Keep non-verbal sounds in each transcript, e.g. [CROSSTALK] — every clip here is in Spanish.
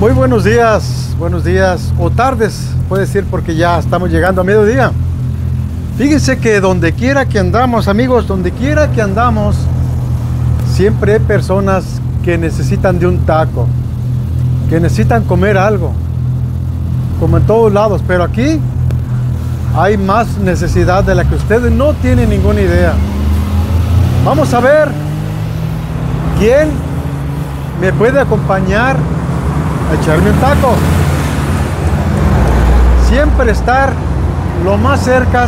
Muy buenos días, buenos días o tardes, puede decir porque ya estamos llegando a mediodía. Fíjense que donde quiera que andamos, amigos, donde quiera que andamos, siempre hay personas que necesitan de un taco, que necesitan comer algo, como en todos lados, pero aquí hay más necesidad de la que ustedes no tienen ninguna idea. Vamos a ver quién me puede acompañar echarme un taco. Siempre estar lo más cerca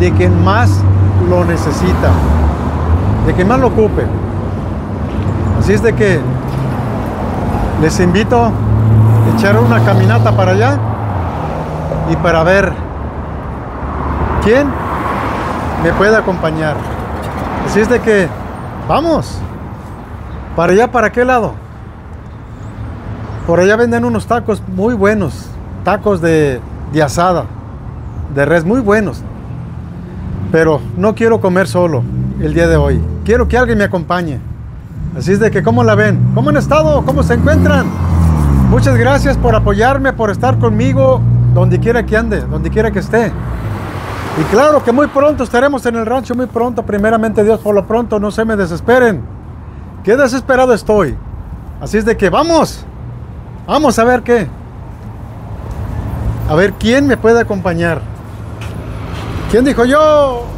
de quien más lo necesita, de quien más lo ocupe. Así es de que les invito a echar una caminata para allá y para ver quién me puede acompañar. Así es de que vamos. ¿Para allá para qué lado? Por allá venden unos tacos muy buenos, tacos de, de asada, de res muy buenos. Pero no quiero comer solo el día de hoy. Quiero que alguien me acompañe. Así es de que, ¿cómo la ven? ¿Cómo han estado? ¿Cómo se encuentran? Muchas gracias por apoyarme, por estar conmigo donde quiera que ande, donde quiera que esté. Y claro que muy pronto estaremos en el rancho, muy pronto, primeramente Dios, por lo pronto, no se me desesperen. Qué desesperado estoy. Así es de que vamos, vamos a ver qué. A ver quién me puede acompañar. ¿Quién dijo yo?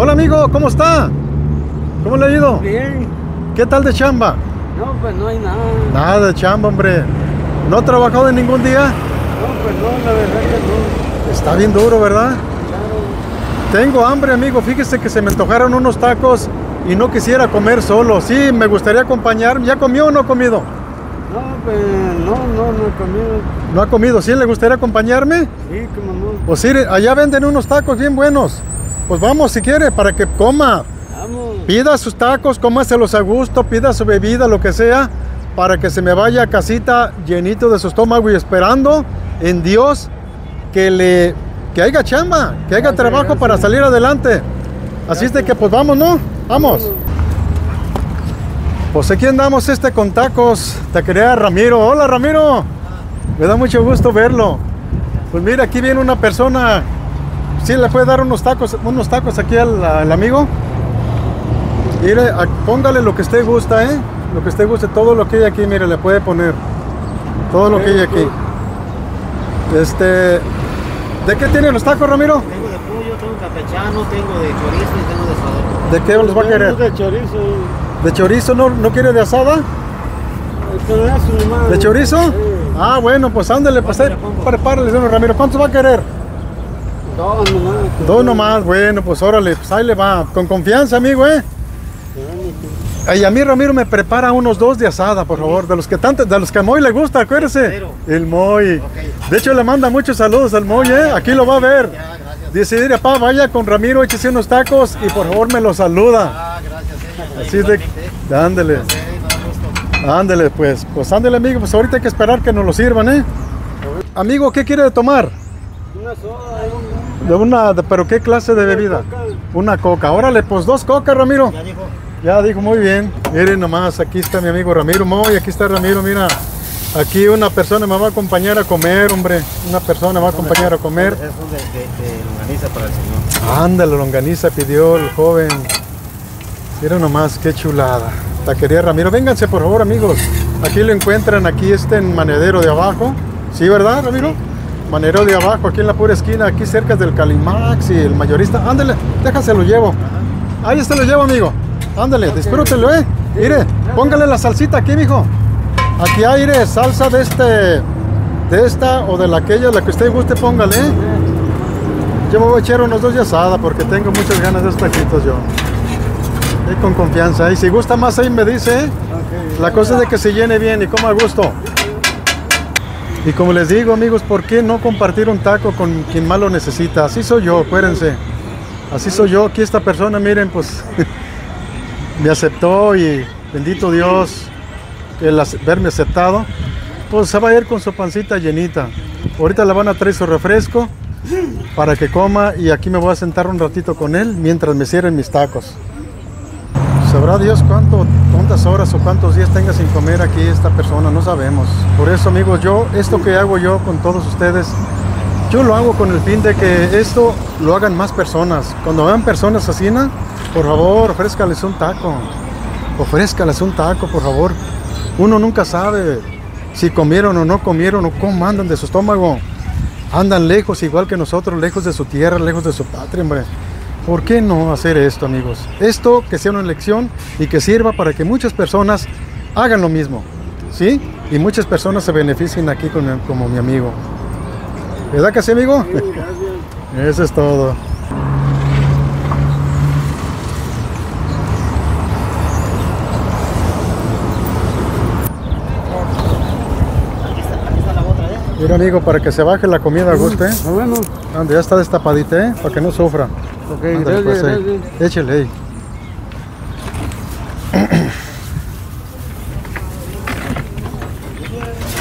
Hola amigo, ¿cómo está? ¿Cómo le ha ido? Bien. ¿Qué tal de chamba? No, pues no hay nada. Nada de chamba, hombre. ¿No ha trabajado en ningún día? No, pues no, la verdad que no. Está bien duro, ¿verdad? Claro. Tengo hambre, amigo. Fíjese que se me antojaron unos tacos y no quisiera comer solo. Sí, me gustaría acompañarme. ¿Ya comió o no ha comido? No, pues no, no, no he comido. ¿No ha comido? ¿Sí le gustaría acompañarme? Sí, como no. Pues sí, allá venden unos tacos bien buenos. Pues vamos si quiere, para que coma. Vamos. Pida sus tacos, cómaselos a gusto, pida su bebida, lo que sea, para que se me vaya a casita llenito de su estómago y esperando en Dios que le que haya chamba, que haya Gracias, trabajo para salir adelante. Así es de que pues vamos, ¿no? Vamos. Pues aquí andamos este con tacos. Te quería Ramiro. Hola Ramiro. Me da mucho gusto verlo. Pues mira, aquí viene una persona. Sí, le puede dar unos tacos, unos tacos aquí al, al amigo. Mire, póngale lo que usted gusta, ¿eh? Lo que usted guste, todo lo que hay aquí, mire, le puede poner. Todo lo que hay aquí. Este. ¿De qué tiene los tacos, Ramiro? Tengo de pollo, tengo campechano, tengo de chorizo y tengo de suadero. ¿De qué los va a querer? de chorizo. ¿De chorizo no, no quiere de asada? ¿De chorizo? Ah, bueno, pues ándale, pues ahí, ¿Cuánto le pongo? prepárale, señor Ramiro. ¿Cuántos va a querer? Dos nomás. Dos nomás, bueno, pues órale, pues ahí le va. Con confianza, amigo, ¿eh? Y a mí Ramiro me prepara unos dos de asada, por favor, de los que tanto, de los que a Moy le gusta, acuérdese. El Moy. De hecho, le manda muchos saludos al Moy, ¿eh? Aquí lo va a ver. Ya. Dice, "Mire, papá, vaya con Ramiro, échese unos tacos y por favor me los saluda. Ah, gracias. eh. Así es de... Gusto. ándale, pues. Pues ándale, amigo, pues ahorita hay que esperar que nos lo sirvan, ¿eh? Amigo, ¿qué quiere tomar? Una soda, De una, de- pero ¿qué clase de bebida? Una coca. Órale, pues dos cocas, Ramiro. Ya dijo. Ya dijo muy bien. Miren nomás, aquí está mi amigo Ramiro Moy, aquí está Ramiro, mira. Aquí una persona me va a acompañar a comer, hombre. Una persona me va a acompañar a comer. Es de, de, de longaniza para el señor. Ándale, longaniza pidió el joven. Mira nomás, qué chulada. Taquería Ramiro. Vénganse por favor amigos. Aquí lo encuentran, aquí este en Manedero de abajo. ¿Sí, verdad, Ramiro? Manedero de abajo, aquí en la pura esquina, aquí cerca del Calimax y el mayorista. Ándale, déjase lo llevo. Ahí está lo llevo, amigo. Ándale, disfrútelo, eh. Mire, póngale la salsita aquí, mijo. Aquí hay, mire, salsa de este, de esta o de la aquella, la que usted guste, póngale. eh. Yo me voy a echar unos dos de asada porque tengo muchas ganas de estos taquitos yo. Ahí con confianza. Y si gusta más ahí me dice. ¿eh? La cosa es de que se llene bien y coma a gusto. Y como les digo amigos, ¿por qué no compartir un taco con quien más lo necesita? Así soy yo, acuérdense. Así soy yo. Aquí esta persona, miren, pues [LAUGHS] me aceptó y bendito Dios el verme aceptado. Pues se va a ir con su pancita llenita. Ahorita le van a traer su refresco para que coma y aquí me voy a sentar un ratito con él mientras me cierren mis tacos. Sabrá Dios cuánto, cuántas horas o cuántos días tenga sin comer aquí esta persona, no sabemos. Por eso amigos, yo, esto que hago yo con todos ustedes, yo lo hago con el fin de que esto lo hagan más personas. Cuando vean personas ¿no? por favor, ofrézcales un taco. Ofrézcales un taco, por favor. Uno nunca sabe si comieron o no comieron o cómo andan de su estómago. Andan lejos, igual que nosotros, lejos de su tierra, lejos de su patria, hombre. ¿Por qué no hacer esto, amigos? Esto que sea una lección y que sirva para que muchas personas hagan lo mismo, ¿sí? Y muchas personas se beneficien aquí con el- como mi amigo. ¿Verdad que sí, amigo? Eso es todo. ¿eh? Mira, amigo, para que se baje la comida a gusto, ¿eh? Ah, bueno. Ya está destapadita, ¿eh? Para que no sufra. Ok, Ándale, pues, ahí. Échele ahí.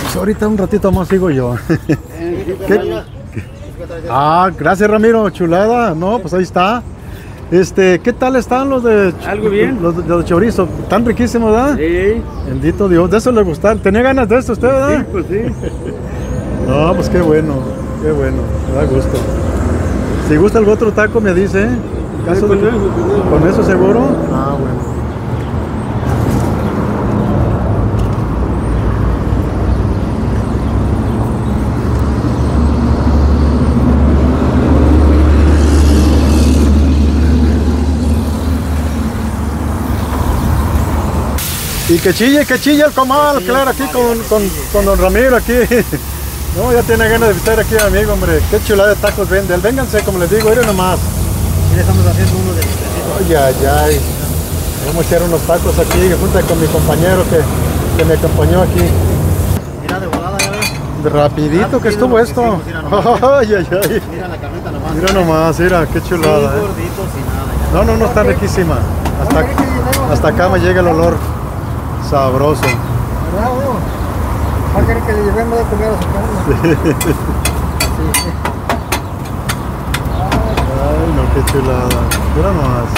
Pues ahorita un ratito más sigo yo. [LAUGHS] ¿Qué? Ah, gracias Ramiro, chulada. No, pues ahí está. Este, ¿qué tal están los de Algo bien. Los de, los de chorizo, tan riquísimos, ¿verdad? Sí, Bendito Dios, de eso le gustan. ¿Tenía ganas de esto usted, verdad? sí, pues sí. [LAUGHS] No, pues qué bueno, qué bueno, me da gusto. Si gusta algún otro taco, me dice. ¿eh? Caso de con que- eso, con eso. ¿Con eso seguro? Ah, bueno. Y que chille, que chille el comal, claro, aquí con, con, con don Ramiro, aquí. [LAUGHS] No, ya tiene ganas de visitar aquí, amigo, hombre. Qué chulada de tacos vende. él. Vénganse, como les digo, miren nomás. Mira, estamos haciendo uno de Ay, ay, ay. Vamos a echar unos tacos aquí, junto con mi compañero que, que me acompañó aquí. Mira, de volada, ya ves. Rapidito que estuvo lo que esto. hicimos, mira nomás. [LAUGHS] Ay, ay, ay. Mira la carnita nomás. Mira nomás, mira, qué Sí, chulada. eh. nada. ya. No, no, no, está riquísima. Hasta, hasta acá me llega el olor sabroso. Va a querer que le llevemos de comer a su casa. [LAUGHS] Ay, no, qué chulada. Mira nomás.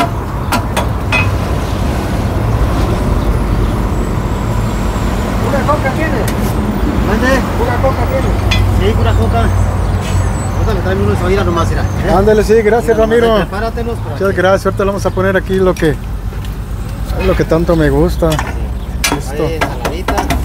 ¿Una coca tiene? Mande. ¿Una coca tiene? Sí, pura coca. Ahorita le traen unos oídas nomás, mira. ¿eh? Ándale, sí, gracias Mira, Ramiro. Prepáratelos Muchas gracias. Ahorita le vamos a poner aquí lo que, lo que tanto me gusta. Esto. Ahí, ensaladita.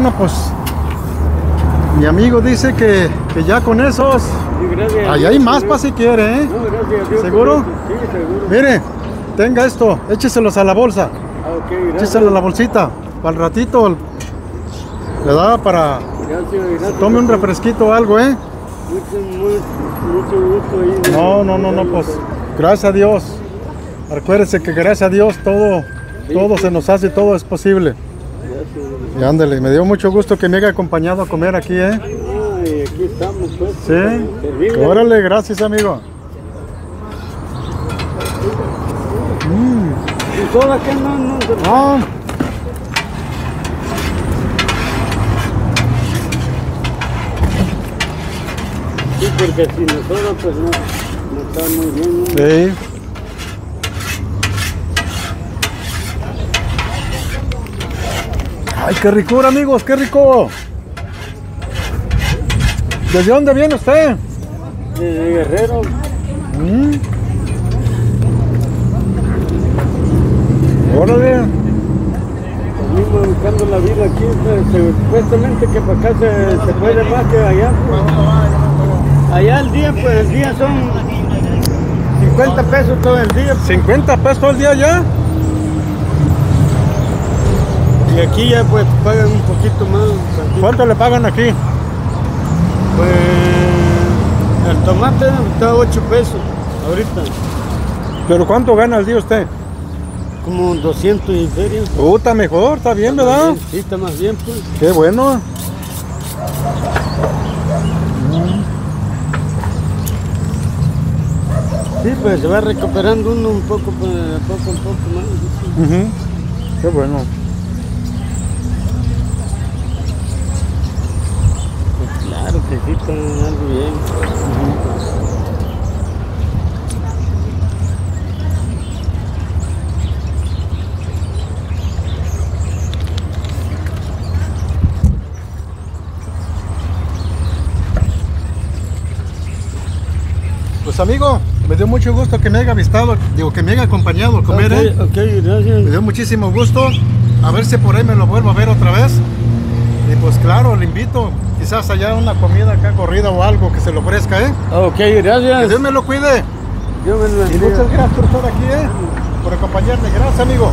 Bueno, pues mi amigo dice que, que ya con esos, Sí, gracias. ahí hay más para si quiere, ¿eh? No, gracias. Dios, ¿Seguro? Sí, seguro. Mire, tenga esto, écheselos a la bolsa, Ah, ok, gracias. écheselo a la bolsita, para el ratito le da para Gracias, gracias. tome un refresquito o algo, ¿eh? Mucho gusto ahí. No, no, no, no, pues gracias a Dios. Acuérdese que gracias a Dios todo, todo se nos hace, todo es posible. Y ándale, me dio mucho gusto que me haya acompañado a comer aquí, ¿eh? Ay, aquí estamos, pues. Sí. Órale, gracias amigo. soda que no, no, no. No. Sí, porque sin soda pues no, no está muy bien. ¿no? Sí. Ay, qué ricura, amigos, qué rico. ¿Desde dónde viene usted? De Guerrero, Mm. Órale. buscando la vida aquí, pues, supuestamente que para acá se, se puede más que allá. pues. Allá el día, pues el día son 50 pesos todo el día. 50 pesos todo el día ya. Y aquí ya pues pagan un poquito más. aquí. ¿Cuánto le pagan aquí? Pues el tomate está a 8 pesos ahorita, ¿Pero cuánto gana al día usted? como 200 y feria. Puta, mejor, está bien, ¿verdad? Sí, está más bien pues. Qué bueno. Sí, pues se va recuperando uno un poco, pues, poco a poco más. Ujú. Qué bueno. Pues está algo bien. Pues amigo, me dio mucho gusto que me haya avistado, digo que me haya acompañado a comer, ¿eh? Me dio muchísimo gusto. A ver si por ahí me lo vuelvo a ver otra vez. Y pues claro, le invito. Quizás allá una comida acá corrida o algo que se le ofrezca, ¿eh? Ok, Que gracias. Dios me lo cuide. Dios me lo Y muchas gracias por estar aquí, ¿eh? Por acompañarme. Gracias, amigo.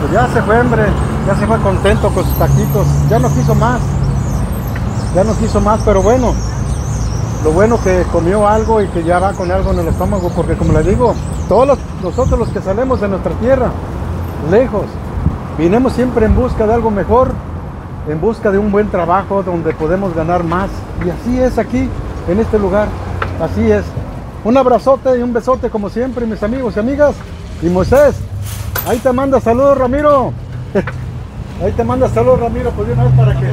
Pues ya se fue, hombre. Ya se fue contento con sus taquitos. Ya no quiso más. Ya no quiso más, pero bueno. Lo bueno que comió algo y que ya va con algo en el estómago, porque como le digo, todos los- nosotros los que salimos de nuestra tierra, lejos, vinimos siempre en busca de algo mejor, en busca de un buen trabajo donde podemos ganar más. Y así es aquí, en este lugar. Así es. Un abrazote y un besote como siempre, mis amigos y amigas. Y Moisés, ahí te manda saludos, Ramiro. [LAUGHS] ahí te manda saludos, Ramiro, pues una vez para que.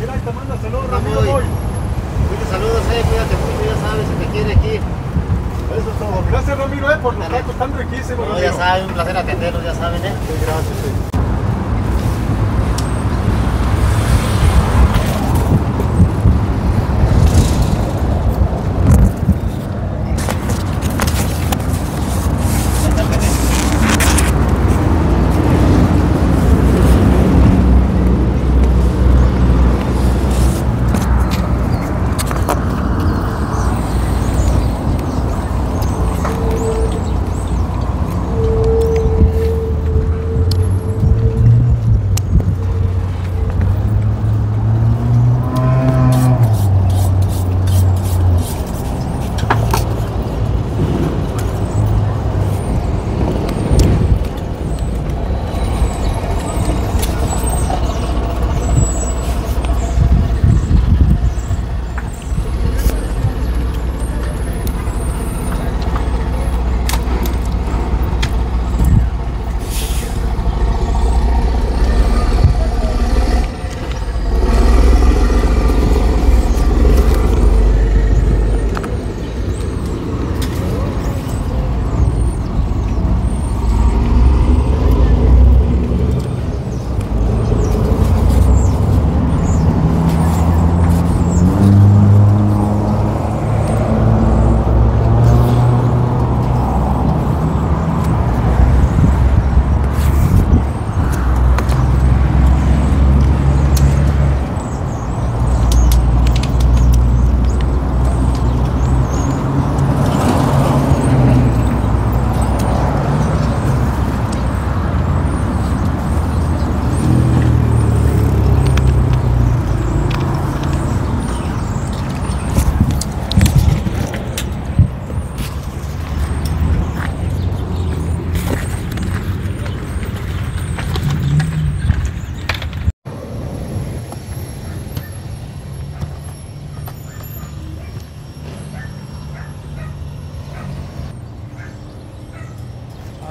Mira, ahí te manda saludos, Ramiro. Ramiro. Muchos saludos, eh, cuídate mucho, ya sabes, si te quiere aquí. Eso es todo. Gracias, Ramiro, eh, por los tacos tan riquísimos. No, ya saben, un placer atenderlos, ya saben, eh. Sí, gracias, sí.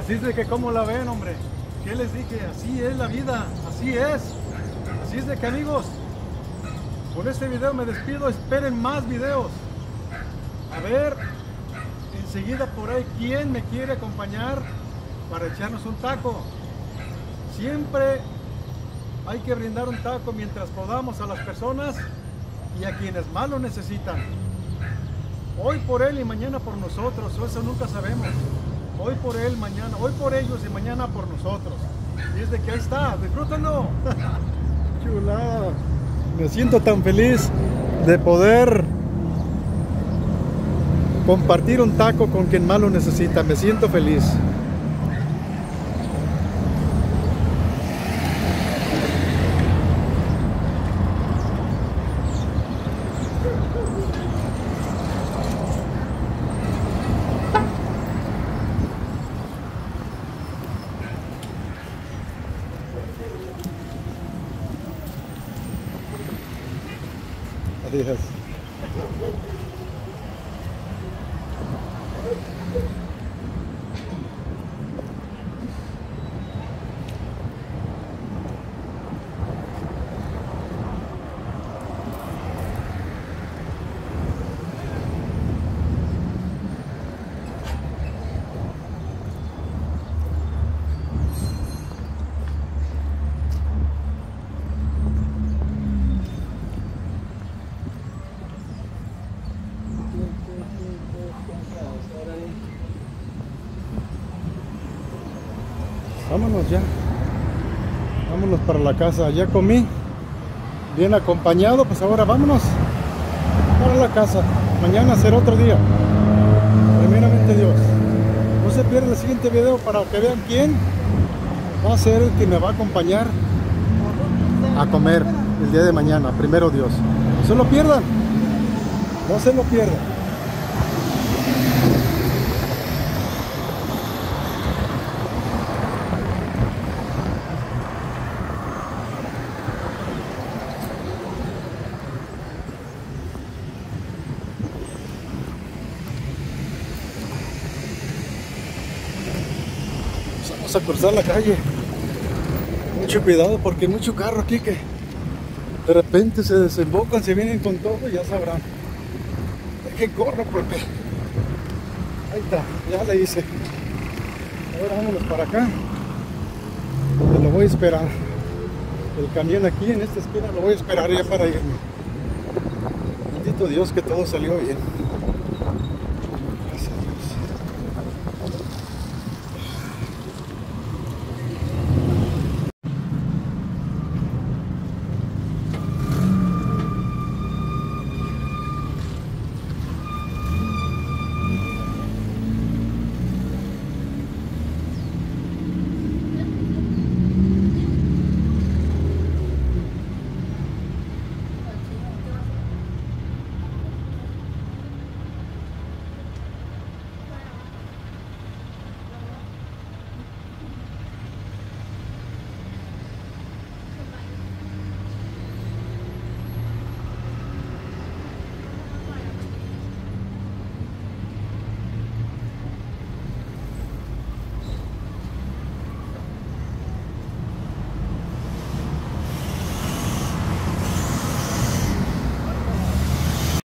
De que, ¿cómo la ven, hombre? ¿Qué les dije? Así es la vida, así es. Así es de que, amigos, con este video me despido. Esperen más videos. A ver, enseguida por ahí, ¿quién me quiere acompañar para echarnos un taco? Siempre hay que brindar un taco mientras podamos a las personas y a quienes más lo necesitan. Hoy por él y mañana por nosotros, eso nunca sabemos. Hoy por él, mañana, hoy por ellos y mañana por nosotros. Y es de que ahí está, disfrútenlo. [LAUGHS] Chulada. Me siento tan feliz de poder compartir un taco con quien más lo necesita. Me siento feliz. Yes. Vámonos ya. Vámonos para la casa. Ya comí. Bien acompañado. Pues ahora vámonos para la casa. Mañana será otro día. Primeramente Dios. No se pierda el siguiente video para que vean quién va a ser el que me va a acompañar a comer el día de mañana. Primero Dios. No se lo pierdan. No se lo pierdan. Vamos a cruzar la calle. Mucho cuidado porque hay mucho carro aquí que de repente se desembocan, se vienen con todo y ya sabrán. Dejen corro porque ahí está, ya le hice. Ahora vámonos para acá. Donde lo voy a esperar. El camión aquí en esta esquina lo voy a esperar ya para irme. Bendito Dios que todo salió bien.